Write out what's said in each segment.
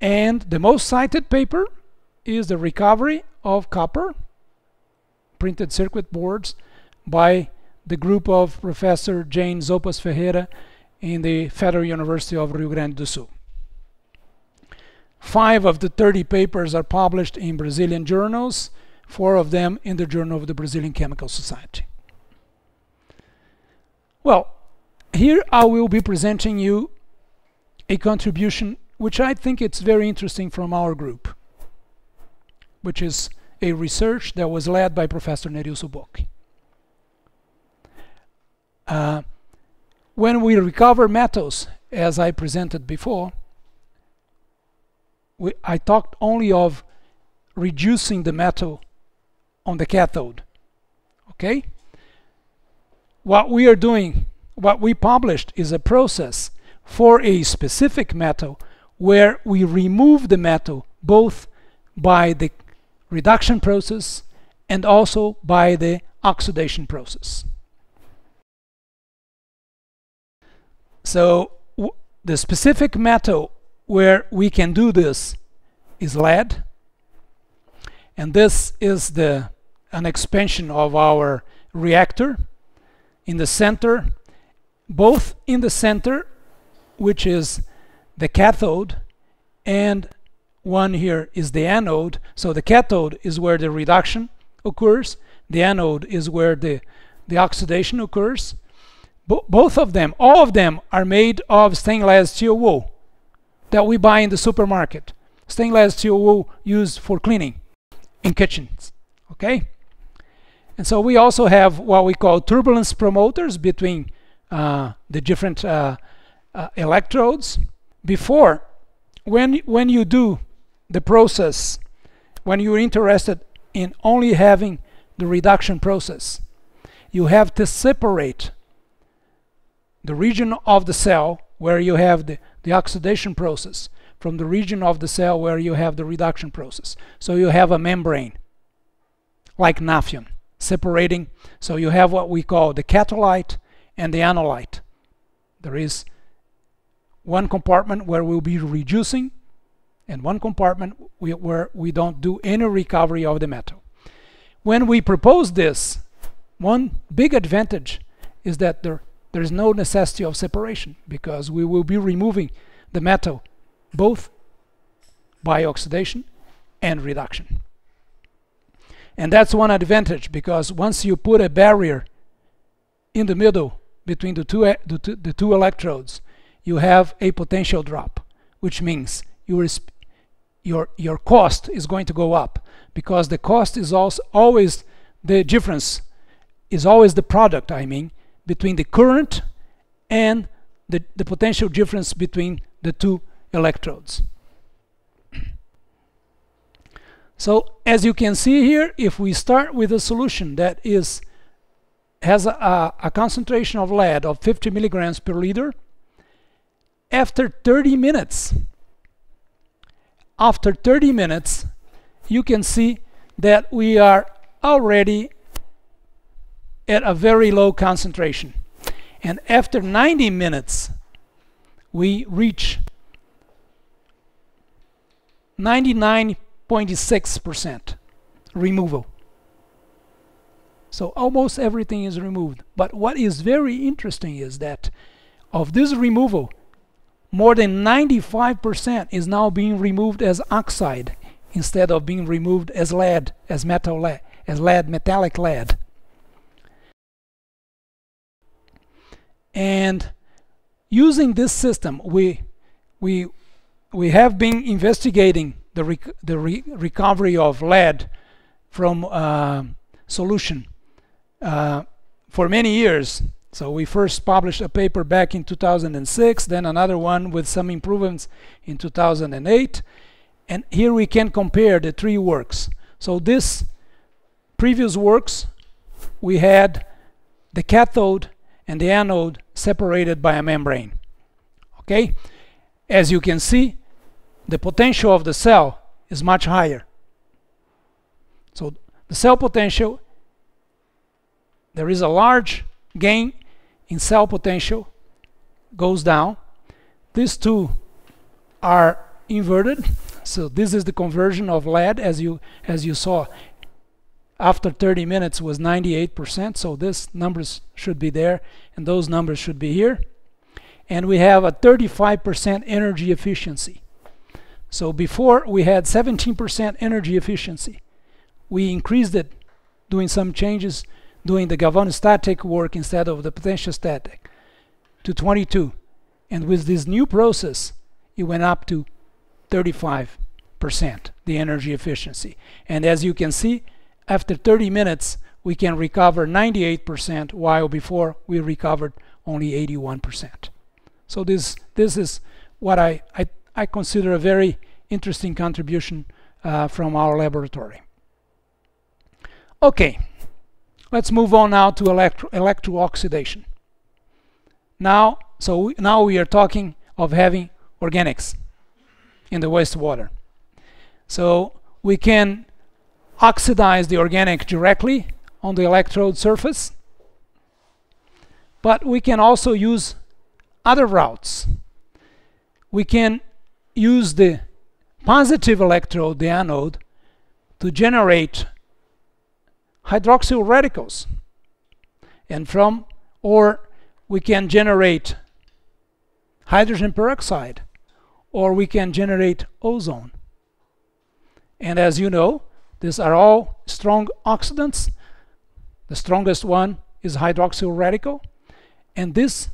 And the most cited paper is the recovery of copper printed circuit boards by the group of Professor Jane Zoppas Ferreira in the Federal University of Rio Grande do Sul. Five of the 30 papers are published in Brazilian journals, four of them in the Journal of the Brazilian Chemical Society. Well, here I will be presenting you a contribution which I think it's very interesting from our group, which is a research that was led by Professor Nerilso Bocchi. Uh, when we recover metals, as I presented before, we, I talked only of reducing the metal on the cathode. Okay? What we are doing, what we published is a process for a specific metal where we remove the metal both by the reduction process and also by the oxidation process. So the specific metal where we can do this is lead and this is the an expansion of our reactor in the center both in the center which is the cathode and one here is the anode. So the cathode is where the reduction occurs. The anode is where the the oxidation occurs. Bo both of them all of them are made of stainless steel wool that we buy in the supermarket. Stainless steel wool used for cleaning in kitchens okay? And so we also have what we call turbulence promoters between uh, the different uh, uh, electrodes before when when you do the process when you're interested in only having the reduction process you have to separate the region of the cell where you have the, the oxidation process from the region of the cell where you have the reduction process. So you have a membrane like Nafion separating. So you have what we call the catholyte and the anolyte there is one compartment where we'll be reducing and one compartment where we don't do any recovery of the metal. When we propose this, one big advantage is that there, there is no necessity of separation because we will be removing the metal both by oxidation and reduction. And that's one advantage because once you put a barrier in the middle between the two, the two, the two electrodes, you have a potential drop, which means your your your cost is going to go up because the cost is also always the difference is always the product I mean between the current and the, the potential difference between the two electrodes. so as you can see here if we start with a solution that is has a, a concentration of lead of 50 milligrams per liter after 30 minutes. After 30 minutes you can see that we are already at a very low concentration. And after 90 minutes we reach 99.6% removal. So almost everything is removed. But what is very interesting is that of this removal more than 95% is now being removed as oxide instead of being removed as lead, as metal lead, as lead, metallic lead. And using this system, we we we have been investigating the rec the re recovery of lead from uh, solution uh, for many years so we first published a paper back in 2006, then another one with some improvements in 2008. And here we can compare the three works. So this previous works, we had the cathode and the anode separated by a membrane. Okay? As you can see, the potential of the cell is much higher. So the cell potential, there is a large gain in cell potential goes down. These two are inverted. So this is the conversion of lead as you as you saw after 30 minutes was 98%. So this numbers should be there and those numbers should be here. And we have a 35% energy efficiency. So before we had 17% energy efficiency. We increased it doing some changes, doing the galvanostatic work instead of the potentiostatic to 22. And with this new process, it went up to 35%, the energy efficiency. And as you can see, after 30 minutes, we can recover 98%, while before we recovered only 81%. So this, this is what I, I, I consider a very interesting contribution uh, from our laboratory. Okay, let's move on now to electro electrooxidation. Now, so we, now we are talking of having organics in the wastewater. So we can oxidize the organic directly on the electrode surface, but we can also use other routes. We can use the positive electrode, the anode, to generate hydroxyl radicals. And from, or we can generate hydrogen peroxide, or we can generate ozone. And as you know, these are all strong oxidants. The strongest one is hydroxyl radical. And this,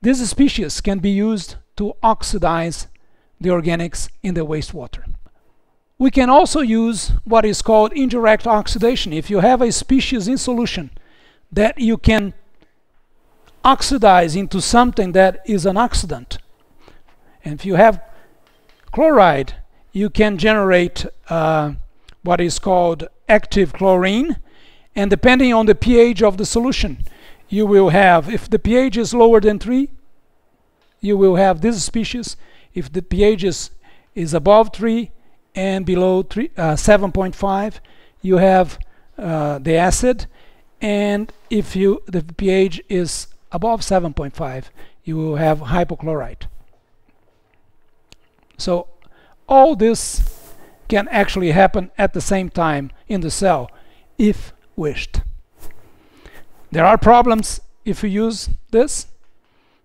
this species can be used to oxidize the organics in the wastewater. We can also use what is called indirect oxidation. If you have a species in solution that you can oxidize into something that is an oxidant. And if you have chloride, you can generate uh, what is called active chlorine. And depending on the pH of the solution, you will have, if the pH is lower than 3, you will have this species. If the pH is, is above 3 and below 3, uh, 7.5, you have uh, the acid. And if you the pH is above 7.5, you will have hypochlorite. So all this can actually happen at the same time in the cell if wished. There are problems if you use this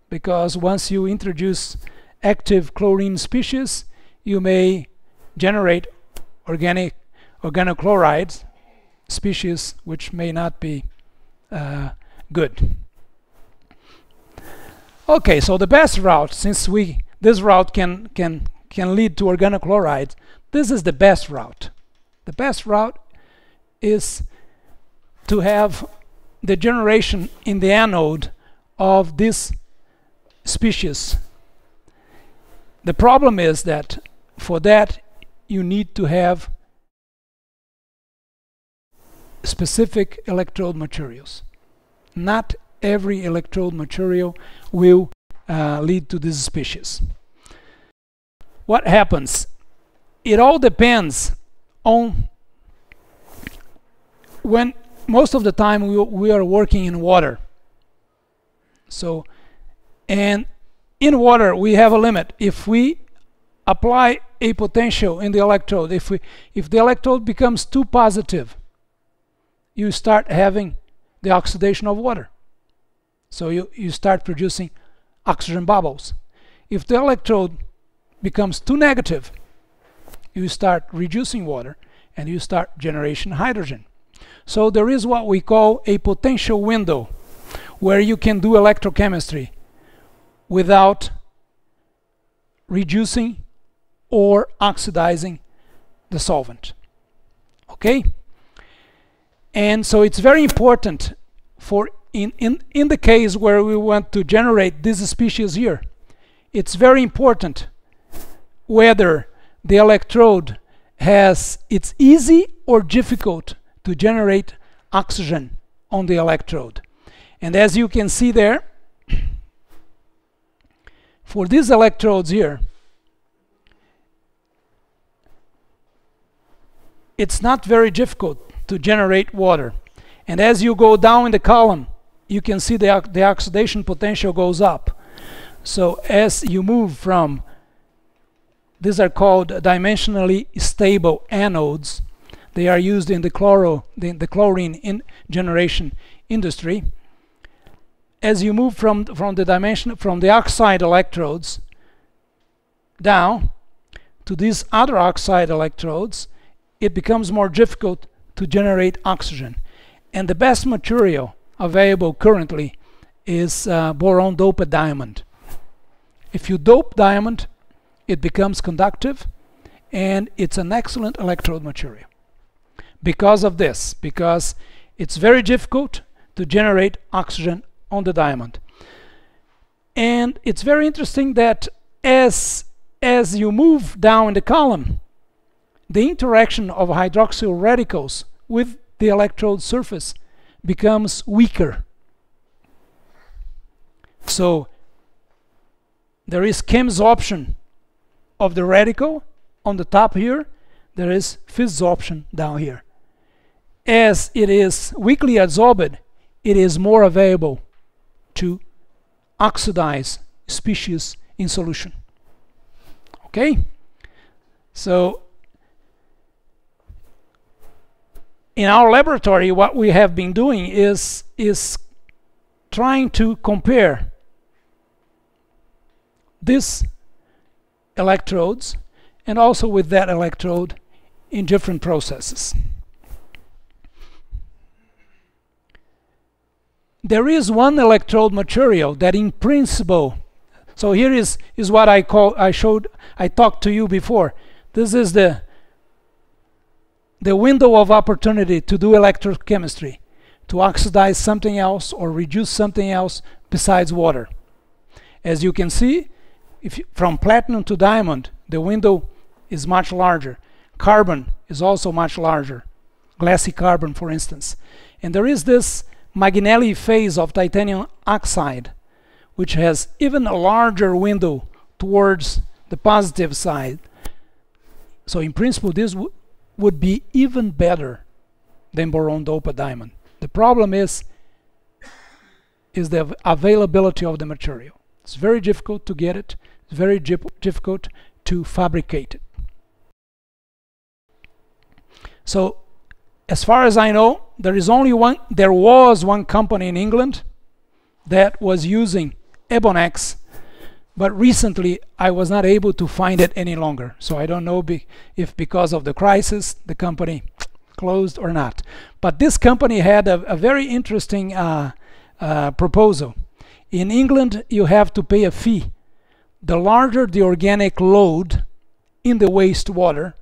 because once you introduce active chlorine species you may generate organic organochlorides species which may not be uh, good. Okay, so the best route, since we this route can can can lead to organochlorides, this is the best route. The best route is to have the generation in the anode of this species. The problem is that for that you need to have specific electrode materials. Not every electrode material will uh, lead to this species. What happens? It all depends on when most of the time we, we are working in water. So, and in water we have a limit. If we apply a potential in the electrode, if we if the electrode becomes too positive, you start having the oxidation of water. So you, you start producing oxygen bubbles. If the electrode becomes too negative, you start reducing water and you start generation hydrogen. So there is what we call a potential window where you can do electrochemistry without reducing or oxidizing the solvent. Okay? And so it's very important for in, in, in the case where we want to generate this species here, it's very important whether the electrode has it's easy or difficult to generate oxygen on the electrode. And as you can see there, for these electrodes here, it's not very difficult to generate water. And as you go down in the column, you can see the, the oxidation potential goes up. So as you move from these are called dimensionally stable anodes. They are used in the chloro, the, the chlorine in generation industry. As you move from from the dimension from the oxide electrodes down to these other oxide electrodes, it becomes more difficult to generate oxygen. And the best material available currently is uh, boron doped diamond. If you dope diamond, it becomes conductive and it's an excellent electrode material. Because of this, because it's very difficult to generate oxygen on the diamond. And it's very interesting that as, as you move down the column, the interaction of hydroxyl radicals with the electrode surface becomes weaker. So there is chemisorption of the radical on the top here. There is physisorption down here. As it is weakly adsorbed, it is more available to oxidize species in solution. Okay? So in our laboratory, what we have been doing is, is trying to compare these electrodes and also with that electrode in different processes. There is one electrode material that in principle, so here is, is what I call, I showed, I talked to you before. This is the the window of opportunity to do electrochemistry, to oxidize something else or reduce something else besides water. As you can see, if you, from platinum to diamond, the window is much larger. Carbon is also much larger, glassy carbon, for instance. And there is this Magnéli phase of titanium oxide, which has even a larger window towards the positive side. So in principle, this would be even better than boron doped diamond. The problem is is the availability of the material. It's very difficult to get it. It's very difficult to fabricate it. So as far as I know, there is only one there was one company in England that was using Ebonex but recently I was not able to find it any longer. So I don't know be if because of the crisis the company closed or not. But this company had a, a very interesting uh, uh, proposal. In England, you have to pay a fee. The larger the organic load in the wastewater,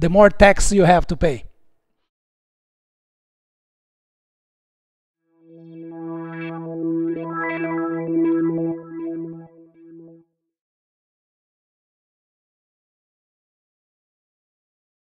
the more tax you have to pay.